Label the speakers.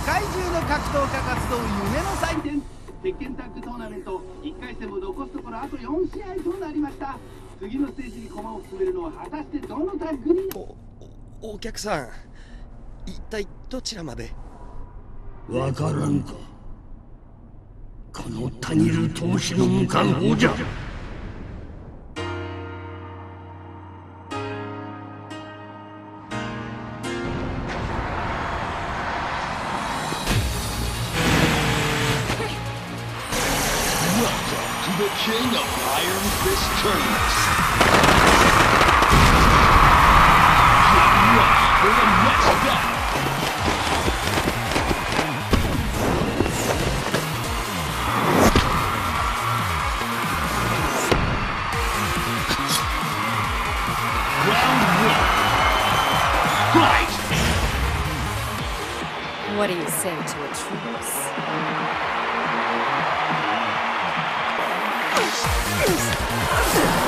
Speaker 1: 界中の格闘家活動夢の祭典鉄拳タッグトーナメント1回戦も残すところあと4試合となりました。次のステージに駒を進めるのは果たしてどのタッグに
Speaker 2: おおお客さん一体どちらまで？
Speaker 3: わからんか。このたぎる闘志の無冠法じゃ
Speaker 4: the king of Iron Fist tournaments. Get ready for the next battle.
Speaker 5: What do you say to a truce?
Speaker 4: Round